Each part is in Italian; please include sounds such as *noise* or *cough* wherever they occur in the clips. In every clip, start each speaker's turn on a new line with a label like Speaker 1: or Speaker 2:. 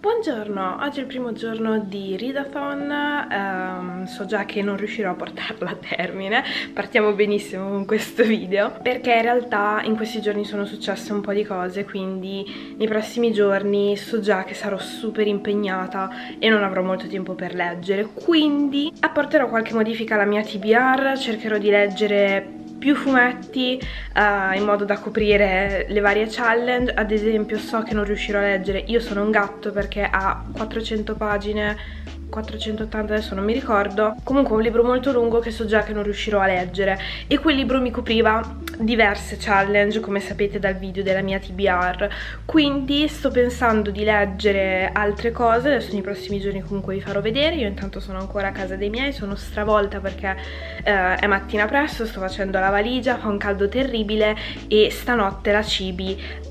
Speaker 1: Buongiorno, oggi è il primo giorno di Readathon, um, so già che non riuscirò a portarla a termine, partiamo benissimo con questo video, perché in realtà in questi giorni sono successe un po' di cose, quindi nei prossimi giorni so già che sarò super impegnata e non avrò molto tempo per leggere, quindi apporterò qualche modifica alla mia TBR, cercherò di leggere più fumetti uh, in modo da coprire le varie challenge. Ad esempio so che non riuscirò a leggere Io sono un gatto perché ha 400 pagine 480 adesso non mi ricordo. Comunque un libro molto lungo che so già che non riuscirò a leggere. E quel libro mi copriva diverse challenge come sapete dal video della mia TBR quindi sto pensando di leggere altre cose adesso nei prossimi giorni comunque vi farò vedere. Io intanto sono ancora a casa dei miei sono stravolta perché eh, è mattina presto sto facendo la valigia fa un caldo terribile e stanotte la Cibi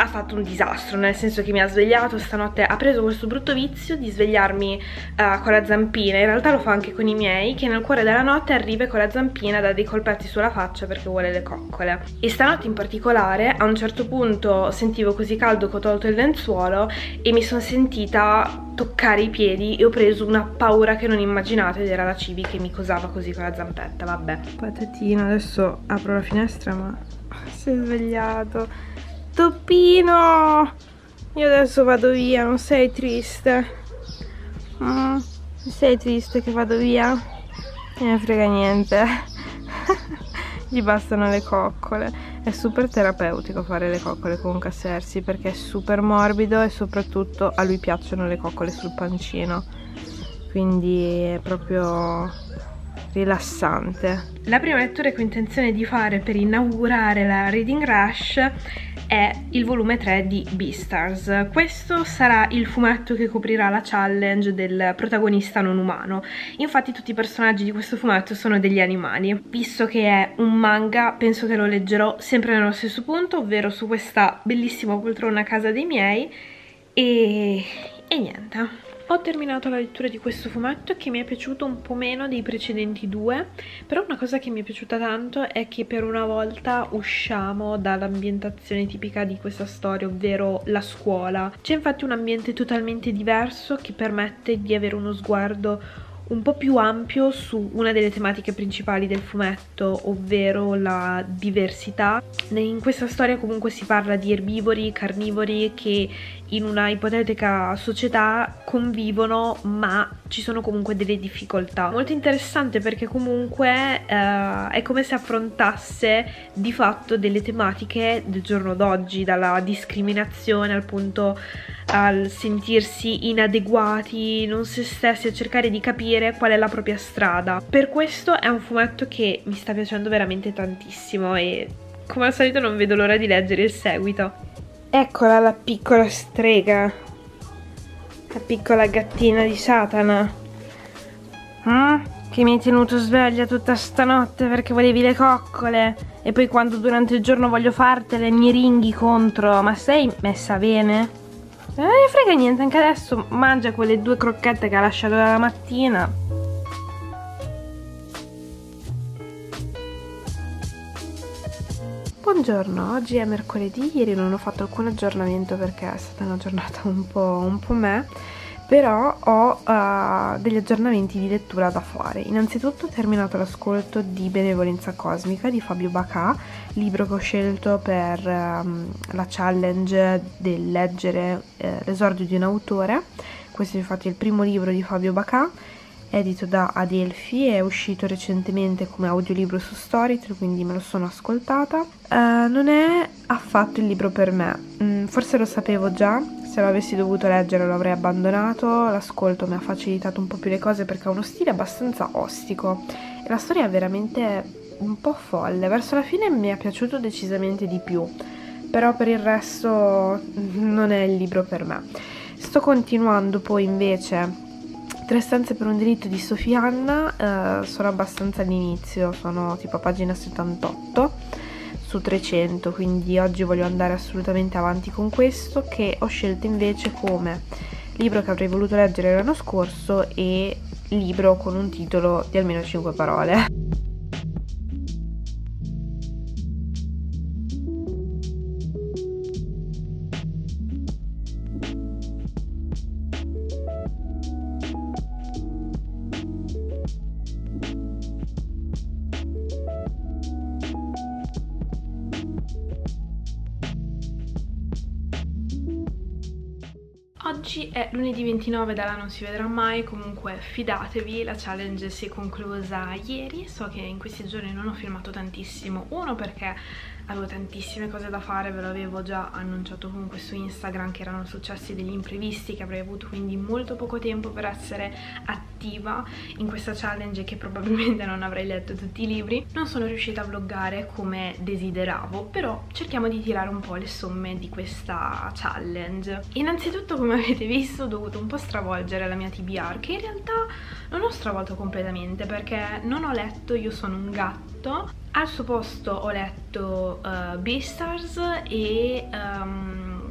Speaker 1: ha fatto un disastro, nel senso che mi ha svegliato stanotte, ha preso questo brutto vizio di svegliarmi uh, con la zampina, in realtà lo fa anche con i miei, che nel cuore della notte arriva con la zampina da dei colpetti sulla faccia perché vuole le coccole. E stanotte in particolare, a un certo punto sentivo così caldo che ho tolto il lenzuolo e mi sono sentita toccare i piedi e ho preso una paura che non immaginate ed era la Cibi che mi cosava così con la zampetta, vabbè. Patatino, adesso apro la finestra ma si è svegliato Toppino. Io adesso vado via, non sei triste? Mm, sei triste che vado via? Non frega niente. *laughs* Gli bastano le coccole. È super terapeutico fare le coccole con Cassersi Perché è super morbido e soprattutto a lui piacciono le coccole sul pancino. Quindi è proprio rilassante. La prima lettura che ho intenzione di fare per inaugurare la Reading Rush è il volume 3 di Beastars. Questo sarà il fumetto che coprirà la challenge del protagonista non umano. Infatti tutti i personaggi di questo fumetto sono degli animali. Visto che è un manga, penso che lo leggerò sempre nello stesso punto, ovvero su questa bellissima poltrona a casa dei miei. E, e niente ho terminato la lettura di questo fumetto che mi è piaciuto un po' meno dei precedenti due, però una cosa che mi è piaciuta tanto è che per una volta usciamo dall'ambientazione tipica di questa storia, ovvero la scuola. C'è infatti un ambiente totalmente diverso che permette di avere uno sguardo un po' più ampio su una delle tematiche principali del fumetto, ovvero la diversità. In questa storia comunque si parla di erbivori, carnivori che in una ipotetica società convivono ma ci sono comunque delle difficoltà. Molto interessante perché comunque eh, è come se affrontasse di fatto delle tematiche del giorno d'oggi, dalla discriminazione al punto al sentirsi inadeguati, non se stessi, a cercare di capire qual è la propria strada. Per questo è un fumetto che mi sta piacendo veramente tantissimo e come al solito non vedo l'ora di leggere il seguito. Eccola la piccola strega. La piccola gattina di Satana. Mm? Che mi hai tenuto sveglia tutta stanotte perché volevi le coccole. E poi quando durante il giorno voglio fartele mi ringhi contro. Ma sei messa bene? Non ne frega niente, anche adesso mangia quelle due crocchette che ha lasciato dalla mattina. Buongiorno, oggi è mercoledì, ieri non ho fatto alcun aggiornamento perché è stata una giornata un po', un po me, però ho uh, degli aggiornamenti di lettura da fare. Innanzitutto ho terminato l'ascolto di Benevolenza Cosmica di Fabio Bacà, libro che ho scelto per um, la challenge del leggere eh, l'esordio di un autore. Questo è infatti il primo libro di Fabio Bacà edito da Adelphi, è uscito recentemente come audiolibro su Storytel, quindi me lo sono ascoltata. Uh, non è affatto il libro per me, mm, forse lo sapevo già, se l'avessi dovuto leggere lo avrei abbandonato, l'ascolto mi ha facilitato un po' più le cose perché ha uno stile abbastanza ostico e la storia è veramente un po' folle, verso la fine mi è piaciuto decisamente di più, però per il resto *laughs* non è il libro per me. Sto continuando poi invece Tre stanze per un delitto di Sofia Anna, eh, sono abbastanza all'inizio, sono tipo a pagina 78 su 300, quindi oggi voglio andare assolutamente avanti con questo che ho scelto invece come libro che avrei voluto leggere l'anno scorso e libro con un titolo di almeno 5 parole. Oggi è lunedì 29 dalla non si vedrà mai, comunque fidatevi, la challenge si è conclusa ieri, so che in questi giorni non ho filmato tantissimo, uno perché avevo tantissime cose da fare, ve l'avevo già annunciato comunque su Instagram che erano successi degli imprevisti che avrei avuto quindi molto poco tempo per essere attiva in questa challenge che probabilmente non avrei letto tutti i libri. Non sono riuscita a vloggare come desideravo però cerchiamo di tirare un po' le somme di questa challenge. Innanzitutto come avete visto ho dovuto un po' stravolgere la mia TBR che in realtà non ho stravolto completamente perché non ho letto Io sono un gatto al suo posto ho letto uh, Beastars e um,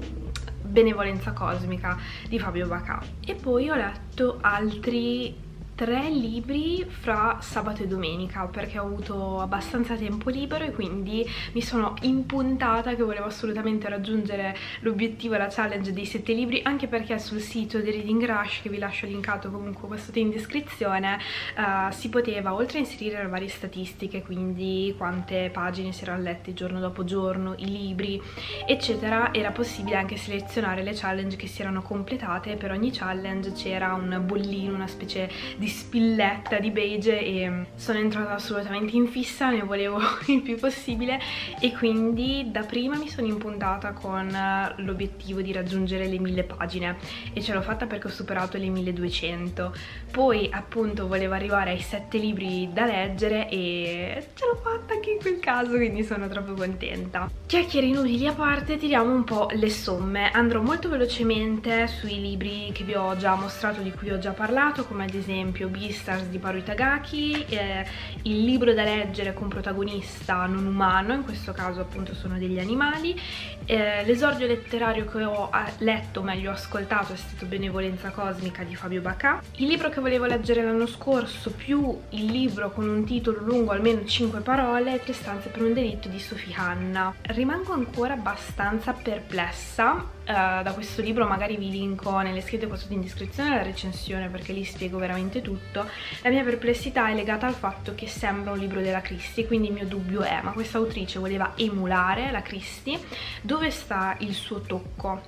Speaker 1: Benevolenza Cosmica di Fabio Bacà. E poi ho letto altri tre libri fra sabato e domenica perché ho avuto abbastanza tempo libero e quindi mi sono impuntata che volevo assolutamente raggiungere l'obiettivo la challenge dei sette libri anche perché sul sito di Reading Rush che vi lascio linkato comunque questo in descrizione uh, si poteva oltre a inserire le varie statistiche quindi quante pagine si erano lette giorno dopo giorno, i libri eccetera era possibile anche selezionare le challenge che si erano completate per ogni challenge c'era un bollino, una specie di spilletta di beige e sono entrata assolutamente in fissa, ne volevo *laughs* il più possibile e quindi da prima mi sono impuntata con l'obiettivo di raggiungere le mille pagine e ce l'ho fatta perché ho superato le 1200 poi appunto volevo arrivare ai sette libri da leggere e ce l'ho fatta anche in quel caso quindi sono troppo contenta. Chiacchiere inutili a parte tiriamo un po' le somme. Andrò molto velocemente sui libri che vi ho già mostrato di cui ho già parlato come ad esempio esempio Beastars di Paru Itagaki, eh, il libro da leggere con protagonista non umano, in questo caso appunto sono degli animali, eh, l'esordio letterario che ho eh, letto, meglio ascoltato, è stato Benevolenza Cosmica di Fabio Bacà, il libro che volevo leggere l'anno scorso più il libro con un titolo lungo almeno 5 parole, Tre stanze per un delitto di Sofì Hanna. Rimango ancora abbastanza perplessa Uh, da questo libro magari vi linko nelle scritte qua sotto in descrizione la recensione perché lì spiego veramente tutto. La mia perplessità è legata al fatto che sembra un libro della Christie quindi il mio dubbio è ma questa autrice voleva emulare la Christie? Dove sta il suo tocco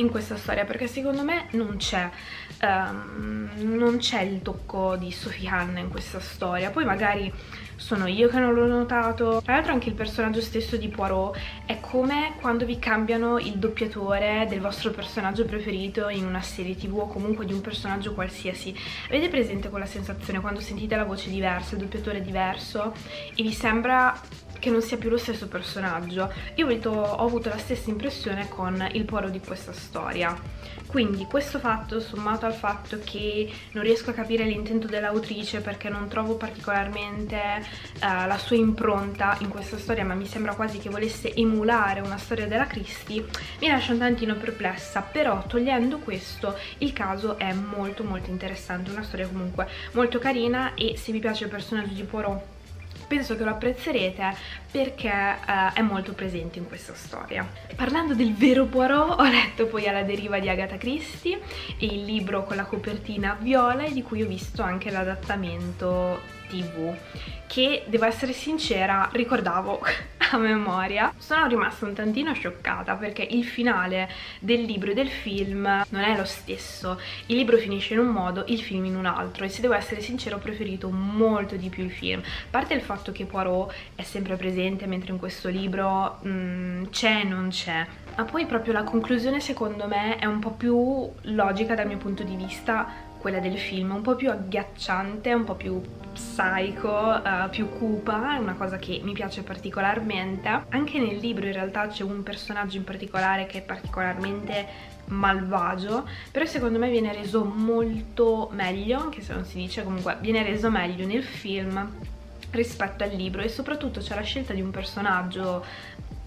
Speaker 1: in questa storia perché secondo me non c'è um, non c'è il tocco di Sophie Hanna in questa storia. Poi magari sono io che non l'ho notato. Tra l'altro anche il personaggio stesso di Poirot è come quando vi cambiano il doppiatore del vostro personaggio preferito in una serie tv o comunque di un personaggio qualsiasi. Avete presente quella sensazione quando sentite la voce diversa, il doppiatore diverso? E vi sembra che non sia più lo stesso personaggio. Io ho avuto, la stessa impressione con il Poirot di questa storia. Quindi questo fatto, sommato al fatto che non riesco a capire l'intento dell'autrice perché non trovo particolarmente uh, la sua impronta in questa storia, ma mi sembra quasi che volesse emulare una storia della Christie, mi lascia un tantino perplessa, però togliendo questo il caso è molto molto interessante, una storia comunque molto carina e se vi piace il personaggio di Poirot penso che lo apprezzerete perché eh, è molto presente in questa storia. Parlando del vero Poirot, ho letto poi Alla deriva di Agatha Christie, il libro con la copertina viola e di cui ho visto anche l'adattamento tv che devo essere sincera ricordavo a memoria. Sono rimasta un tantino scioccata perché il finale del libro e del film non è lo stesso. Il libro finisce in un modo, il film in un altro. E se devo essere sincera ho preferito molto di più il film. A parte il fatto che Poirot è sempre presente mentre in questo libro mm, c'è e non c'è. Ma poi proprio la conclusione secondo me è un po' più logica dal mio punto di vista quella del film, un po' più agghiacciante, un po' più psycho, uh, più cupa, è una cosa che mi piace particolarmente. Anche nel libro in realtà c'è un personaggio in particolare che è particolarmente malvagio però secondo me viene reso molto meglio anche se non si dice comunque viene reso meglio nel film rispetto al libro e soprattutto c'è la scelta di un personaggio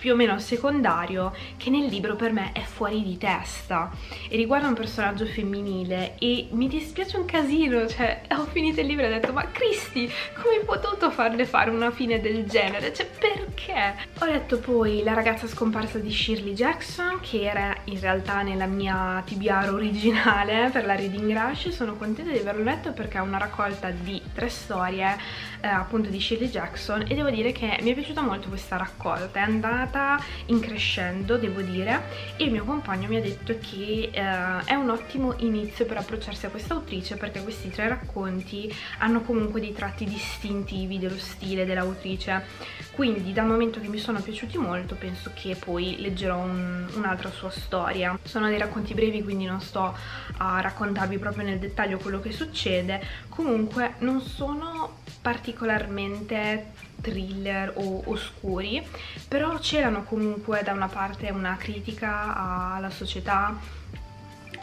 Speaker 1: più o meno secondario che nel libro per me è fuori di testa e riguarda un personaggio femminile e mi dispiace un casino, cioè *laughs* ho finito il libro e ho detto ma Cristi come hai potuto farle fare una fine del genere? Cioè perché? Ho letto poi La ragazza scomparsa di Shirley Jackson che era in realtà nella mia TBR originale per la Reading Rush sono contenta di averlo letto perché è una raccolta di tre storie eh, appunto di Shirley Jackson e devo dire che mi è piaciuta molto questa raccolta è andata andata in crescendo devo dire. E il mio compagno mi ha detto che eh, è un ottimo inizio per approcciarsi a questa autrice perché questi tre racconti hanno comunque dei tratti distintivi dello stile dell'autrice quindi dal momento che mi sono piaciuti molto penso che poi leggerò un, un'altra sua storia. Sono dei racconti brevi quindi non sto a raccontarvi proprio nel dettaglio quello che succede. Comunque non sono particolarmente thriller o oscuri però c'erano comunque da una parte una critica alla società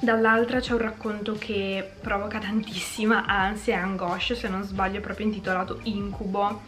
Speaker 1: dall'altra c'è un racconto che provoca tantissima ansia e angoscia se non sbaglio è proprio intitolato Incubo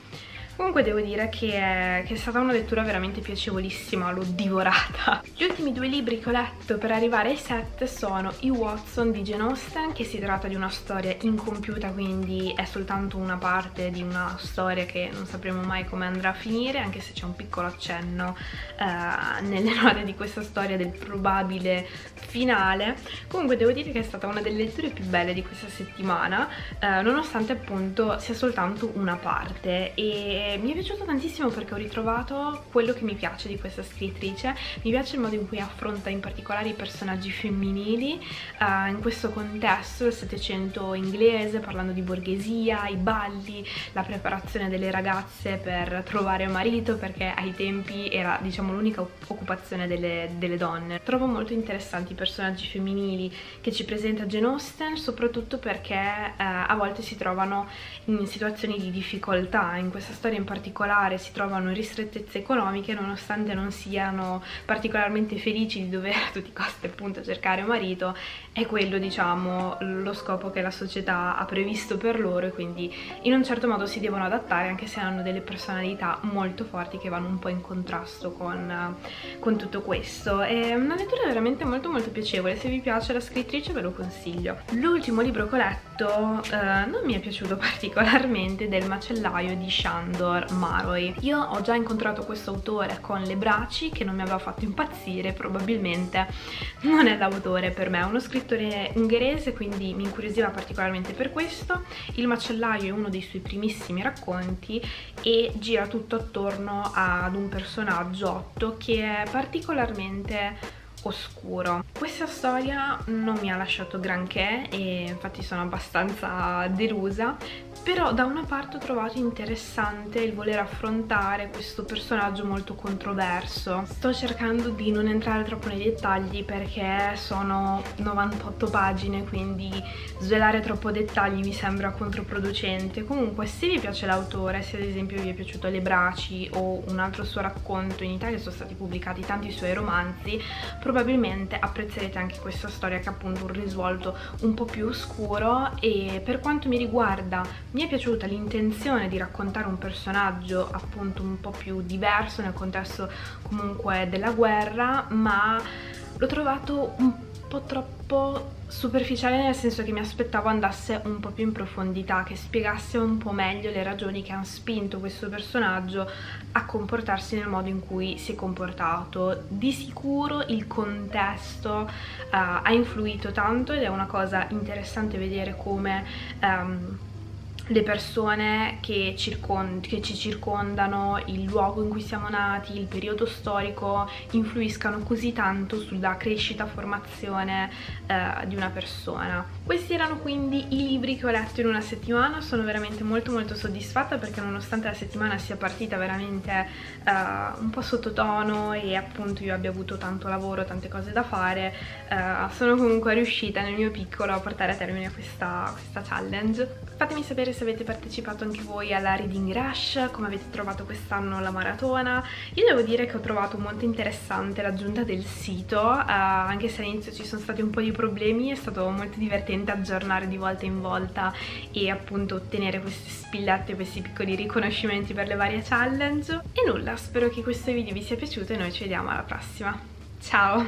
Speaker 1: Comunque devo dire che è, che è, stata una lettura veramente piacevolissima, l'ho divorata. *laughs* Gli ultimi due libri che ho letto per arrivare ai set sono I Watson di Jane Austen, che si tratta di una storia incompiuta, quindi è soltanto una parte di una storia che non sapremo mai come andrà a finire, anche se c'è un piccolo accenno eh, nelle note di questa storia del probabile finale. Comunque devo dire che è stata una delle letture più belle di questa settimana, eh, nonostante appunto sia soltanto una parte e mi è piaciuto tantissimo perché ho ritrovato quello che mi piace di questa scrittrice. Mi piace il modo in cui affronta in particolare i personaggi femminili uh, in questo contesto il settecento inglese parlando di borghesia, i balli la preparazione delle ragazze per trovare marito perché ai tempi era diciamo l'unica occupazione delle, delle, donne. Trovo molto interessanti i personaggi femminili che ci presenta Jane Austen soprattutto perché uh, a volte si trovano in situazioni di difficoltà in questa storia storia in particolare si trovano in ristrettezze economiche nonostante non siano particolarmente felici di dover a tutti i costi appunto cercare un marito è quello diciamo lo scopo che la società ha previsto per loro e quindi in un certo modo si devono adattare anche se hanno delle personalità molto forti che vanno un po' in contrasto con, con tutto questo. È una lettura veramente molto molto piacevole. Se vi piace la scrittrice ve lo consiglio. L'ultimo libro che ho letto eh, non mi è piaciuto *laughs* particolarmente del macellaio di Shando Theodore Maroy. Io ho già incontrato questo autore con Le Braci che non mi aveva fatto impazzire, probabilmente non è l'autore per me, è uno scrittore ungherese quindi mi incuriosiva particolarmente per questo. Il macellaio è uno dei suoi primissimi racconti e gira tutto attorno ad un personaggio Otto che è particolarmente oscuro. Questa storia non mi ha lasciato granché e infatti sono abbastanza delusa però da una parte ho trovato interessante il voler affrontare questo personaggio molto controverso. Sto cercando di non entrare troppo nei dettagli perché sono 98 pagine, quindi svelare troppo dettagli mi sembra controproducente. Comunque se vi piace l'autore, se ad esempio vi è piaciuto Le Braci o un altro suo racconto, in Italia sono stati pubblicati tanti suoi romanzi, probabilmente apprezzerete anche questa storia che ha appunto un risvolto un po' più oscuro e per quanto mi riguarda mi è piaciuta l'intenzione di raccontare un personaggio appunto un po' più diverso nel contesto comunque della guerra, ma l'ho trovato un po' troppo superficiale nel senso che mi aspettavo andasse un po' più in profondità, che spiegasse un po' meglio le ragioni che hanno spinto questo personaggio a comportarsi nel modo in cui si è comportato. Di sicuro il contesto uh, ha influito tanto ed è una cosa interessante vedere come... Um, le persone che, che, ci circondano, il luogo in cui siamo nati, il periodo storico influiscano così tanto sulla crescita, formazione eh, di una persona. Questi erano quindi i libri che ho letto in una settimana, sono veramente molto molto soddisfatta perché nonostante la settimana sia partita veramente eh, un po' sottotono e appunto io abbia avuto tanto lavoro, tante cose da fare, eh, sono comunque riuscita nel mio piccolo a portare a termine questa, questa challenge. Fatemi sapere se avete partecipato anche voi alla Reading Rush, come avete trovato quest'anno la maratona. Io devo dire che ho trovato molto interessante l'aggiunta del sito, uh, anche se all'inizio ci sono stati un po' di problemi, è stato molto divertente aggiornare di volta in volta e appunto ottenere queste spillette, questi piccoli riconoscimenti per le varie challenge. E nulla, spero che questo video vi sia piaciuto e noi ci vediamo alla prossima. Ciao!